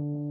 you